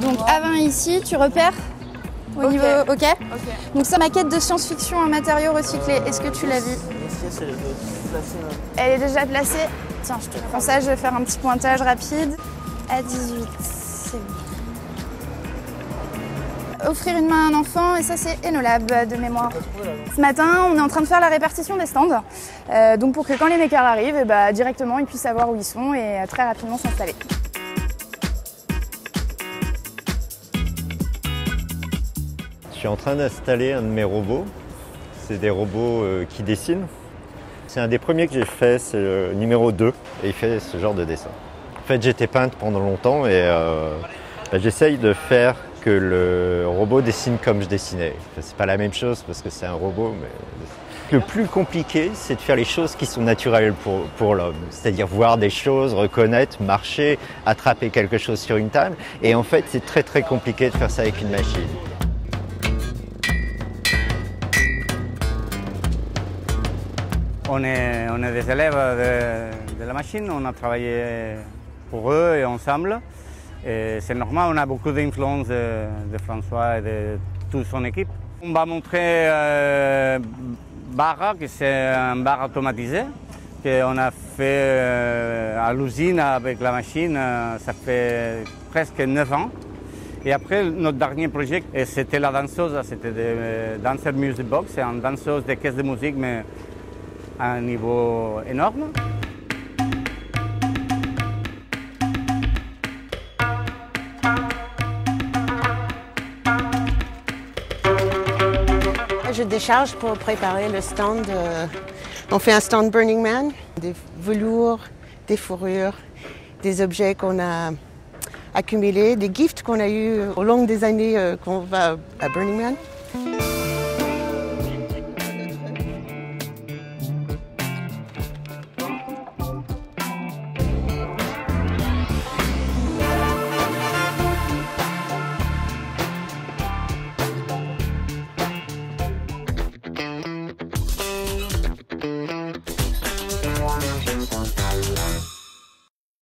Donc avant ici, tu repères au niveau OK Ok. Donc ça maquette de science-fiction en matériaux recyclés. Est-ce que tu l'as vu? Elle est déjà placée. Tiens, je te prends ça, je vais faire un petit pointage rapide. À 18, c'est bon. Offrir une main à un enfant, et ça c'est Enolab de mémoire. Ce matin, on est en train de faire la répartition des stands. Euh, donc pour que quand les makers arrivent, eh bah, directement ils puissent savoir où ils sont et euh, très rapidement s'installer. Je suis en train d'installer un de mes robots. C'est des robots euh, qui dessinent. C'est un des premiers que j'ai fait, c'est le numéro 2, et il fait ce genre de dessin. En fait, j'étais peintre pendant longtemps et euh, bah, j'essaye de faire que le robot dessine comme je dessinais. Enfin, c'est pas la même chose parce que c'est un robot, mais le plus compliqué, c'est de faire les choses qui sont naturelles pour, l'homme. C'est-à-dire voir des choses, reconnaître, marcher, attraper quelque chose sur une table. Et en fait, c'est très très compliqué de faire ça avec une machine. On est, des élèves de la machine, on a travaillé pour eux et ensemble. C'est normal, on a beaucoup d'influence de, François et de toute son équipe. On va montrer euh, Barra, que c'est un bar automatisé qu'on a fait euh, à l'usine avec la machine, euh, ça fait presque 9 ans. Et après, notre dernier projet, et c'était la danseuse, c'était de Dancer Music Box, c'est une danseuse de caisse de musique, mais à un niveau énorme. Je décharge pour préparer le stand. euh, on fait un stand Burning Man, des velours, des fourrures, des objets qu'on a accumulés, des gifts qu'on a eus au long des années euh, qu'on va à Burning Man. contarla.